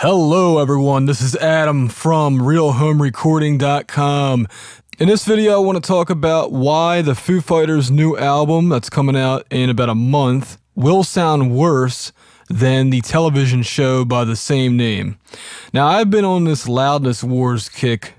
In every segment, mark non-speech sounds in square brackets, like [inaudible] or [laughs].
Hello, everyone. This is Adam from RealHomeRecording.com. In this video, I want to talk about why the Foo Fighters' new album that's coming out in about a month will sound worse than the television show by the same name. Now, I've been on this loudness wars kick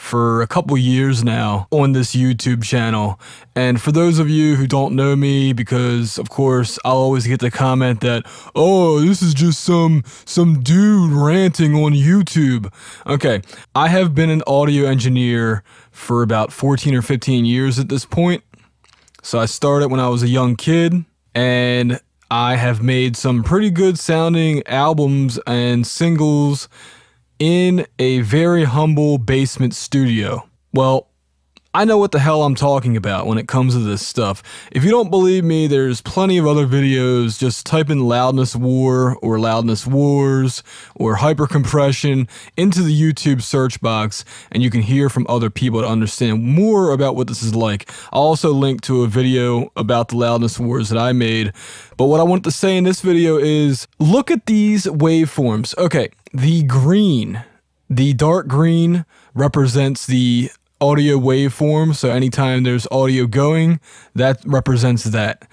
for a couple years now on this YouTube channel. And for those of you who don't know me, because of course I'll always get the comment that, oh, this is just some some dude ranting on YouTube. Okay, I have been an audio engineer for about 14 or 15 years at this point. So I started when I was a young kid and I have made some pretty good sounding albums and singles in a very humble basement studio. Well, I know what the hell I'm talking about when it comes to this stuff. If you don't believe me, there's plenty of other videos. Just type in loudness war or loudness wars or hyper compression into the YouTube search box and you can hear from other people to understand more about what this is like. I'll also link to a video about the loudness wars that I made. But what I want to say in this video is look at these waveforms. Okay, the green, the dark green represents the audio waveform. So anytime there's audio going, that represents that.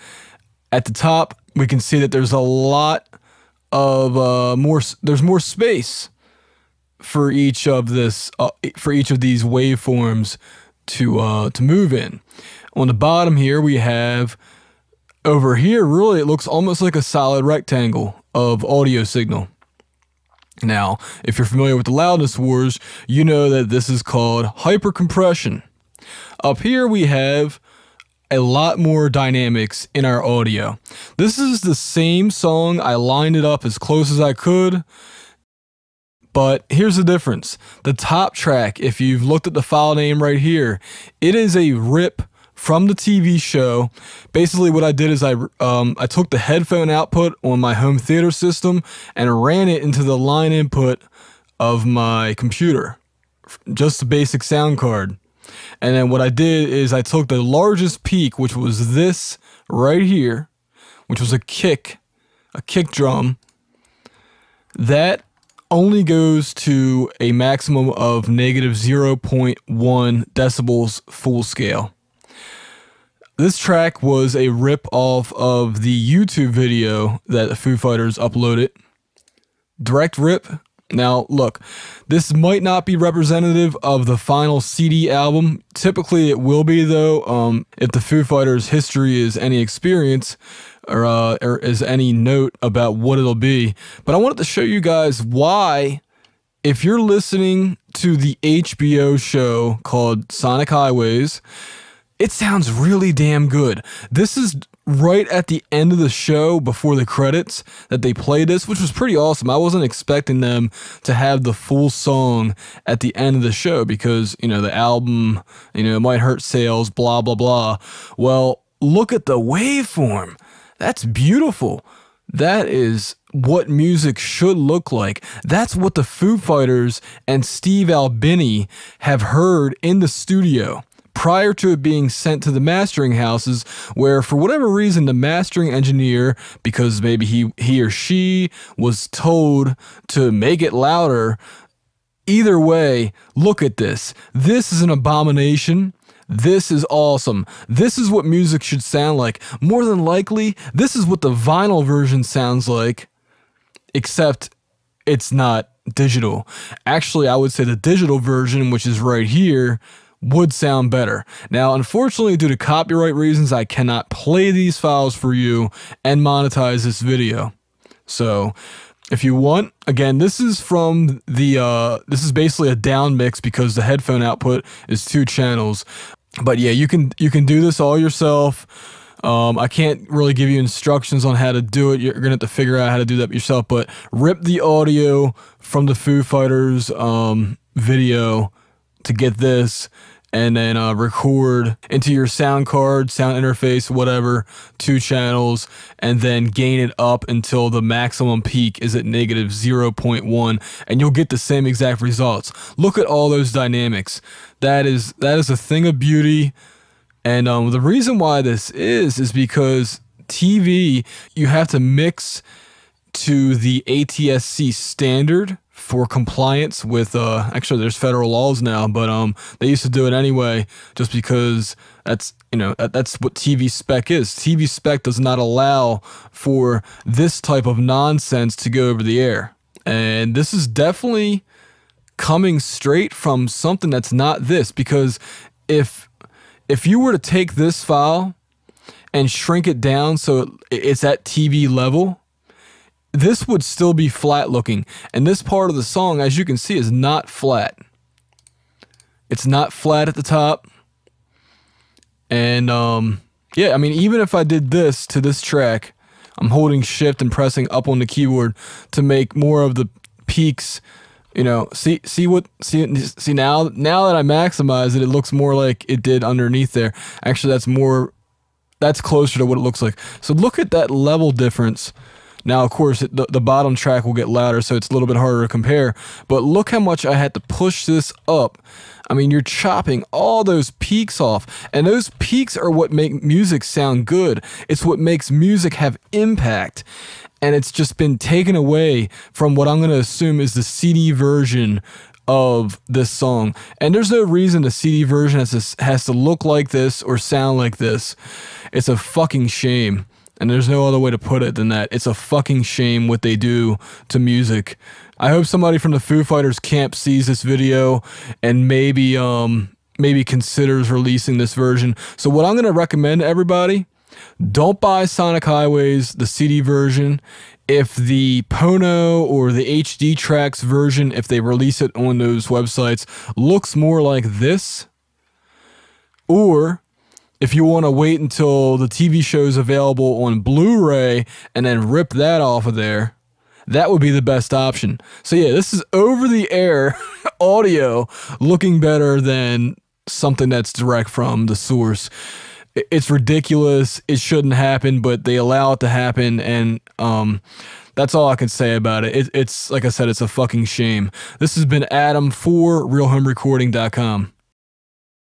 At the top, we can see that there's a lot of uh, more. There's more space for each of this uh, for each of these waveforms to uh, to move in. On the bottom here, we have over here. Really, it looks almost like a solid rectangle of audio signal. Now, if you're familiar with the loudness wars, you know that this is called hypercompression. Up here we have a lot more dynamics in our audio. This is the same song. I lined it up as close as I could. But here's the difference. The top track, if you've looked at the file name right here, it is a rip from the TV show. Basically, what I did is I um, I took the headphone output on my home theater system and ran it into the line input of my computer, just a basic sound card. And then what I did is I took the largest peak, which was this right here, which was a kick, a kick drum. That only goes to a maximum of negative 0.1 decibels full scale. This track was a rip off of the YouTube video that the Foo Fighters uploaded. Direct rip. Now, look, this might not be representative of the final CD album. Typically, it will be, though, um, if the Foo Fighters' history is any experience or, uh, or is any note about what it'll be. But I wanted to show you guys why, if you're listening to the HBO show called Sonic Highways, it sounds really damn good. This is right at the end of the show before the credits that they play this, which was pretty awesome. I wasn't expecting them to have the full song at the end of the show because, you know, the album, you know, it might hurt sales, blah, blah, blah. Well, look at the waveform. That's beautiful. That is what music should look like. That's what the Foo Fighters and Steve Albini have heard in the studio prior to it being sent to the mastering houses where for whatever reason the mastering engineer because maybe he he or she was told to make it louder either way look at this this is an abomination this is awesome. This is what music should sound like. More than likely, this is what the vinyl version sounds like, except it's not digital. Actually, I would say the digital version, which is right here, would sound better. Now, unfortunately, due to copyright reasons, I cannot play these files for you and monetize this video. So, if you want, again, this is from the, uh, this is basically a down mix because the headphone output is two channels. But yeah, you can, you can do this all yourself. Um, I can't really give you instructions on how to do it. You're going to have to figure out how to do that yourself. But rip the audio from the Foo Fighters um, video to get this and then uh, record into your sound card, sound interface, whatever, two channels, and then gain it up until the maximum peak is at negative 0.1, and you'll get the same exact results. Look at all those dynamics. That is that is a thing of beauty. And um, the reason why this is is because TV you have to mix to the ATSC standard for compliance with uh actually there's federal laws now but um they used to do it anyway just because that's you know that's what TV spec is. TV spec does not allow for this type of nonsense to go over the air. And this is definitely coming straight from something that's not this because if if you were to take this file and shrink it down so it's at TV level this would still be flat looking. And this part of the song, as you can see, is not flat. It's not flat at the top. And um, yeah, I mean, even if I did this to this track, I'm holding shift and pressing up on the keyboard to make more of the peaks. You know, see see what see see now now that I maximize it, it looks more like it did underneath there. Actually, that's more that's closer to what it looks like. So look at that level difference now, of course, the, the bottom track will get louder, so it's a little bit harder to compare. But look how much I had to push this up. I mean, you're chopping all those peaks off, and those peaks are what make music sound good. It's what makes music have impact. And it's just been taken away from what I'm going to assume is the CD version of this song. And there's no reason the CD version has to, has to look like this or sound like this. It's a fucking shame. And there's no other way to put it than that. It's a fucking shame what they do to music. I hope somebody from the Foo Fighters camp sees this video and maybe um maybe considers releasing this version. So what I'm going to recommend to everybody, don't buy Sonic Highways the CD version. If the Pono or the HD Tracks version, if they release it on those websites, looks more like this, or if you want to wait until the TV show is available on Blu ray and then rip that off of there, that would be the best option. So, yeah, this is over the air [laughs] audio looking better than something that's direct from the source. It's ridiculous. It shouldn't happen, but they allow it to happen. And, um, that's all I can say about it. it. It's like I said, it's a fucking shame. This has been Adam for RealHomeRecording.com.